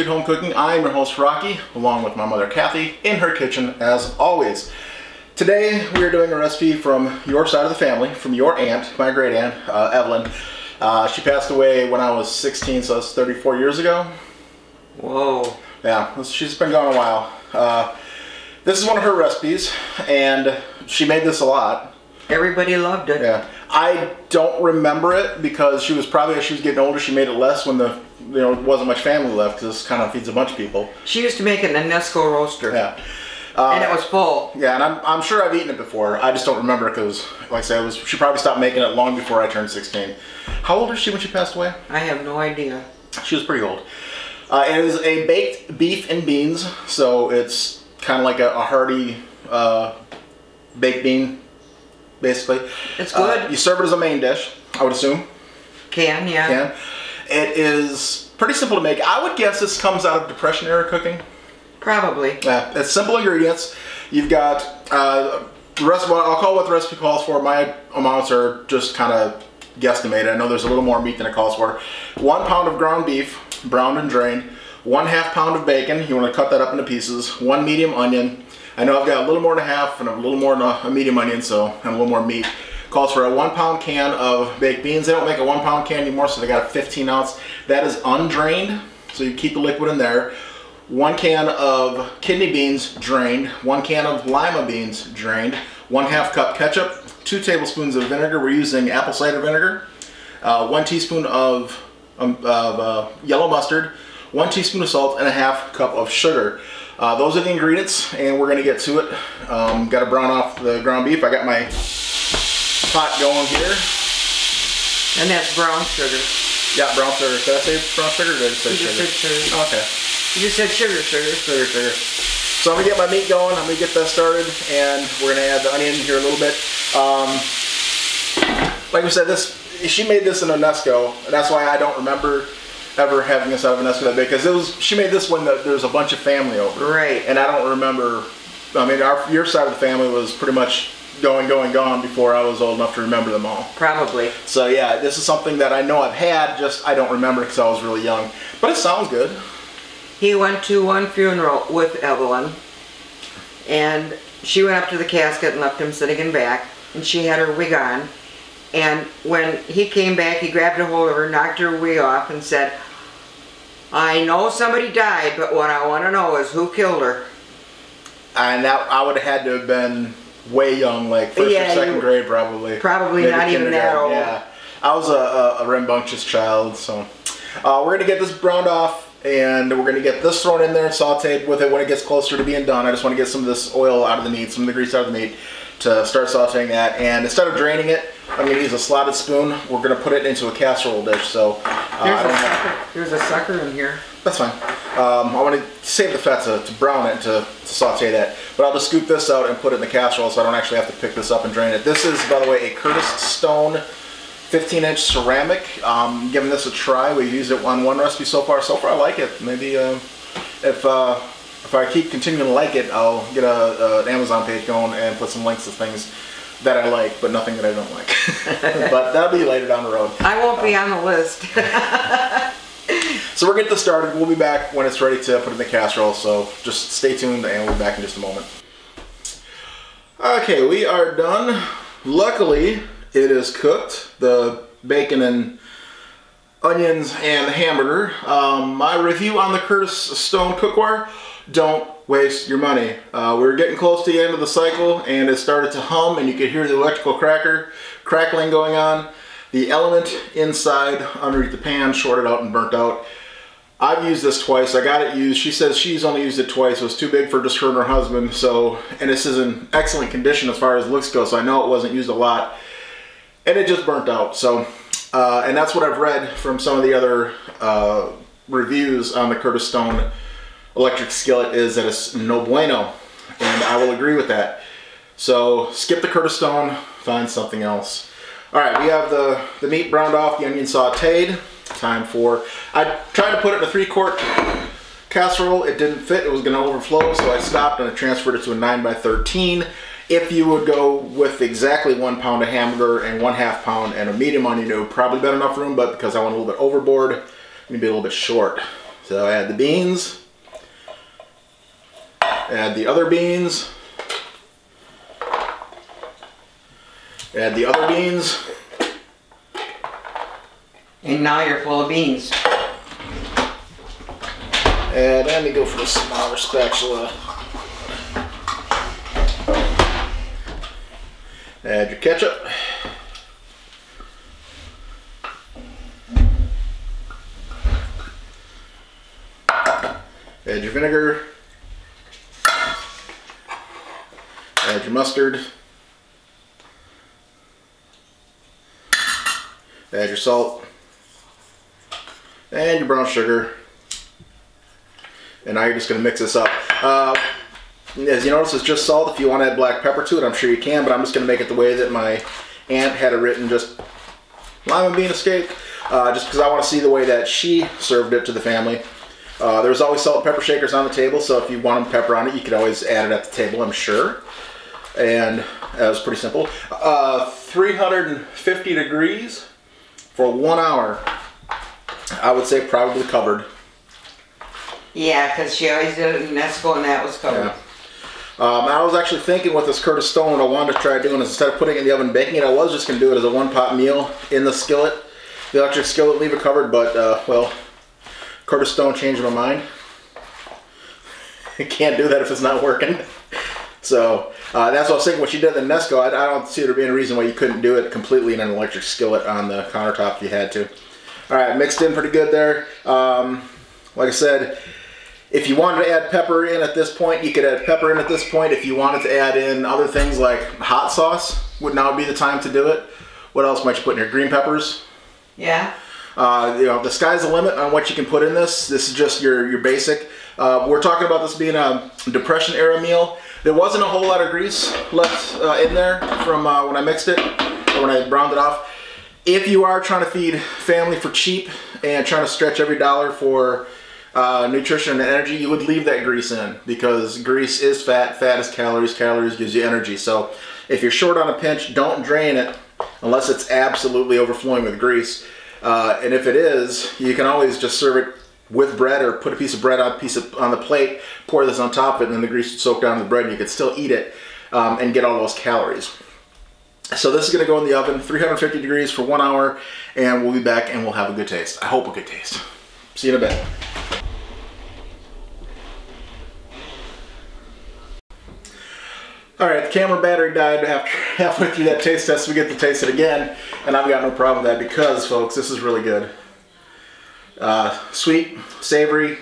Welcome Home Cooking. I am your host Rocky, along with my mother Kathy, in her kitchen as always. Today we are doing a recipe from your side of the family, from your aunt, my great aunt, uh, Evelyn. Uh, she passed away when I was 16, so that's 34 years ago. Whoa. Yeah, she's been gone a while. Uh, this is one of her recipes, and she made this a lot. Everybody loved it. Yeah, I don't remember it because she was probably as she was getting older, she made it less when the you know wasn't much family left because this kind of feeds a bunch of people. She used to make it in a Nesco roaster. Yeah. and it was full. Yeah, and I'm, I'm sure I've eaten it before. I just don't remember because, like I said, it was she probably stopped making it long before I turned 16. How old is she when she passed away? I have no idea. She was pretty old. Uh, it is a baked beef and beans, so it's kind of like a, a hearty uh, baked bean, basically. It's good. Uh, you serve it as a main dish, I would assume. Can, yeah. Can. It is pretty simple to make. I would guess this comes out of Depression era cooking. Probably. Yeah, it's simple ingredients. You've got uh, the rest. Well, I'll call what the recipe calls for. My amounts are just kind of guesstimated. I know there's a little more meat than it calls for. One pound of ground beef, browned and drained. One half pound of bacon. You want to cut that up into pieces. One medium onion. I know I've got a little more than a half and a little more than a, medium onion, so and a little more meat. Calls for a one pound can of baked beans. They don't make a one pound can anymore, so they got a 15 ounce. That is undrained, so you keep the liquid in there one can of kidney beans drained, one can of lima beans drained, one half cup ketchup, two tablespoons of vinegar. We're using apple cider vinegar, uh, one teaspoon of, um, of uh, yellow mustard, one teaspoon of salt, and a half cup of sugar. Uh, those are the ingredients, and we're gonna get to it. Um, got to brown off the ground beef. I got my pot going here. And that's brown sugar. Yeah, brown sugar. Did I say brown sugar? Or did I say You just sugar? said sugar. Okay. You just said sugar, sugar. Sugar, sugar. So I'm gonna get my meat going. I'm gonna get that started, and we're gonna add the onion here a little bit. Um, like we said, this she made this in a Nesco. and That's why I don't remember ever having us out of Nesco that big because it was she made this one that there's a bunch of family over, Right. and I don't remember. I mean, our your side of the family was pretty much going, going, gone before I was old enough to remember them all. Probably. So yeah, this is something that I know I've had, just I don't remember because I was really young. But it sounds good. He went to one funeral with Evelyn, and she went up to the casket and left him sitting in back, and she had her wig on. And when he came back, he grabbed a hold of her, knocked her wig off, and said, I know somebody died, but what I want to know is who killed her. and that I would have had to have been way young, like first Yeah, or second you- grade, probably. Probably Maybe not even that old. Yeah, I was a, a, a rambunctious child, so uh, we're gonna get this browned off, and we're gonna get this thrown in there, sautéed with it when it gets closer to being done. I just want to get some of this oil out of the meat, some of the grease out of the meat, to start sautéing that. And instead of draining it, I'm gonna use a slotted spoon. We're gonna put it into a casserole dish. So uh, I There's, a sucker, there's a sucker in here. That's fine. Um, I want to save the fat to, to brown it to, to saute that. But I'll just scoop this out and put it in the casserole so I don't actually have to pick this up and drain it. This is, by the way, a Curtis Stone 15 inch ceramic. Um, giving this a try. We've used it on one recipe so far. So far I like it. Maybe uh, if, uh, if I keep continuing to like it, I'll get a, a, an Amazon page going and put some links to things that I like, but nothing that I don't like. but that'll be later down the road. I won't be on the list. So we're getting this started. We'll be back when it's ready to put in the casserole. So just stay tuned and we'll be back in just a moment. Okay, we are done. Luckily, it is cooked. The bacon and onions and the hamburger. Um, my review on the Curtis Stone cookware, don't waste your money. Uh, we were getting close to the end of the cycle and it started to hum and you could hear the electrical cracker crackling going on. The element inside underneath the pan shorted out and burnt out. I've used this twice. I got it used. She says she's only used it twice. It was too big for just her and her husband. So, and this is in excellent condition as far as looks go. So I know it wasn't used a lot, and it just burnt out. So, uh, and that's what I've read from some of the other uh, reviews on the Curtis Stone electric skillet is that it's no bueno, and I will agree with that. So skip the Curtis Stone, find something else. All right, we have the the meat browned off, the onion sautéed. Time for, I tried to put it in a three quart casserole. It didn't fit, it was gonna overflow, so I stopped and I transferred it to a nine by 13. If you would go with exactly one pound of hamburger and one half pound and a medium onion, it would probably be enough room, but because I went a little bit overboard, gonna be a little bit short. So I add the beans. Add the other beans. Add the other beans. And now you're full of beans. And let me go for the smaller spatula. Add your ketchup. Add your vinegar. Add your mustard. Add your salt. And your brown sugar. And now you're just gonna mix this up. Uh, as you notice, it's just salt. If you want to add black pepper to it, I'm sure you can, but I'm just gonna make it the way that my aunt had it written, just lime and bean escape, uh, just because I want to see the way that she served it to the family. Uh, there's always salt and pepper shakers on the table, so if you want to pepper on it, you could always add it at the table, I'm sure. And that was pretty simple. Uh, 350 degrees for one hour. I would say probably covered. Yeah, because she always did it in Nesco and that was covered. Yeah. Um, I was actually thinking with this Curtis Stone, what I wanted to try doing is instead of putting it in the oven baking it, I was just going to do it as a one pot meal in the skillet, the electric skillet, leave it covered, but, uh, well, Curtis Stone changed my mind. I can't do that if it's not working. So uh, that's what I was thinking. What you did in Nesco, I, I, don't see there being a reason why you couldn't do it completely in an electric skillet on the countertop if you had to. All right, mixed in pretty good there. Um, like I said, if you wanted to add pepper in at this point, you could add pepper in at this point. If you wanted to add in other things like hot sauce, would now be the time to do it. What else might you put in here? Green peppers. Yeah. Uh, you know, the sky's the limit on what you can put in this. This is just your, your basic. Uh, we're talking about this being a Depression era meal. There wasn't a whole lot of grease left uh, in there from uh, when I mixed it, or when I browned it off. If you are trying to feed family for cheap and trying to stretch every dollar for uh, nutrition and energy, you would leave that grease in because grease is fat, fat is calories, calories gives you energy. So if you're short on a pinch, don't drain it unless it's absolutely overflowing with grease. Uh, and if it is, you can always just serve it with bread or put a piece of bread on, piece of, on the plate, pour this on top of it, and then the grease would soak down the bread and you could still eat it um, and get all those calories. So this is going to go in the oven, 350 degrees for one hour, and we'll be back and we'll have a good taste. I hope a good taste. See you in a bit. All right, the camera battery died after halfway through that taste test. We get to taste it again, and I've got no problem with that because, folks, this is really good. Uh, sweet, savory,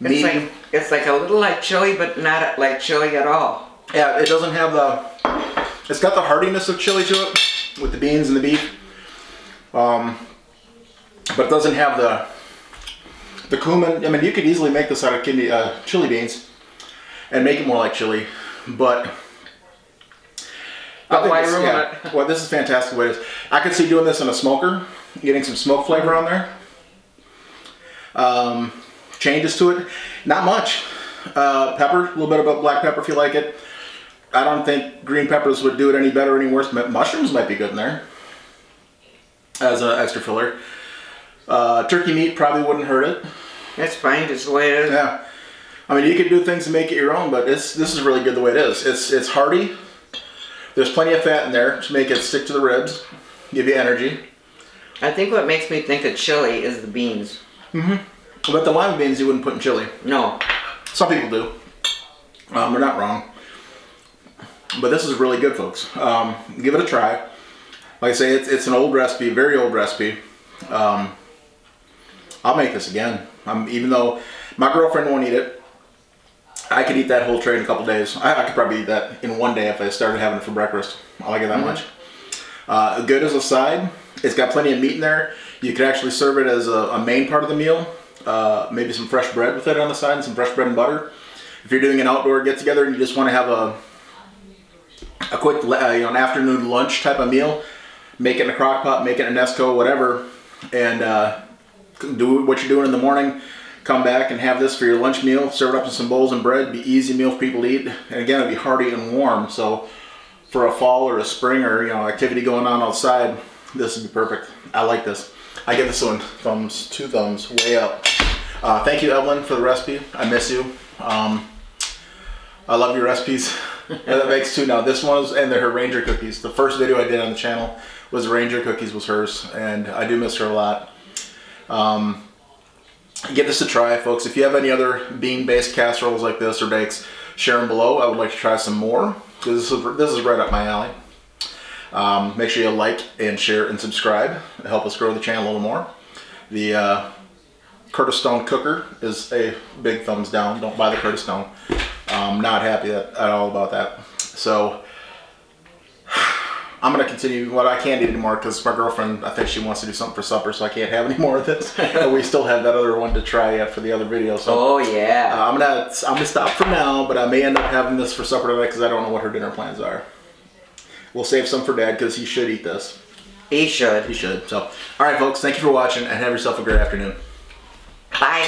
meaty. It's like, it's like a little like chili, but not like chili at all. Yeah, it doesn't have the. It's got the heartiness of chili to it with the beans and the beef, um, but it doesn't have the the cumin. I mean, you could easily make this out of kidney, uh, chili beans and make it more like chili but I why ruin yeah, it? Well, this is fantastic way. I could see doing this in a smoker, getting some smoke flavor on there. Um, changes to it, not much. Uh, pepper, a little bit of black pepper if you like it. I don't think green peppers would do it any better or any worse. Mushrooms might be good in there as an extra filler. Uh, turkey meat probably wouldn't hurt it. That's fine, just the way it is. Yeah. I mean, you could do things to make it your own, but it's this is really good the way it is. It's it's hearty. There's plenty of fat in there to make it stick to the ribs, give you energy. I think what makes me think of chili is the beans. Mm-hmm. But the lima beans you wouldn't put in chili. No. Some people do. Um, they're not wrong. But this is really good, folks. Um, give it a try. Like I say, it's, it's an old recipe, very old recipe. Um, I'll make this again. Um, even though my girlfriend won't eat it, I could eat that whole tray in a couple days. I, I, could probably eat that in one day if I started having it for breakfast. I like it that mm -hmm. much. Uh, good as a side. It's got plenty of meat in there. You could actually serve it as a, a main part of the meal. Uh, maybe some fresh bread with it on the side and some fresh bread and butter. If you're doing an outdoor get together and you just want to have a a quick uh, you know an afternoon lunch type of meal, make it in a crock pot, make it in a Nesco, whatever, and uh, do what you're doing in the morning come back and have this for your lunch meal, serve it up in some bowls and bread, be easy meal for people to eat. And again, it'll be hearty and warm. So for a fall or a spring or you know activity going on outside, this would be perfect. I like this. I give this one thumbs, two thumbs, way up. Uh, thank you, Evelyn, for the recipe. I miss you. Um, I love your recipes. and that makes two now. This one was, and her Ranger cookies. The first video I did on the channel was Ranger cookies was hers, and I do miss her a lot. Um, give this a try, folks. If you have any other bean-based casseroles like this or bakes, share them below. I would like to try some more because this is this is right up my alley. Um, make sure you like and share and subscribe to help us grow the channel a little more. The uh, Curtis Stone cooker is a big thumbs down. Don't buy the Curtis Stone. I'm not happy at, at all about that. So I'm gonna continue what I can't eat anymore because my girlfriend, I think she wants to do something for supper, so I can't have any more of this. but we still have that other one to try yet for the other video. So Oh yeah. uh, I'm gonna I'm gonna stop for now, but I may end up having this for supper tonight because I don't know what her dinner plans are. We'll save some for Dad because he should eat this. he should. He should. So, all right, folks. Thank you for watching, and have yourself a great afternoon. Bye.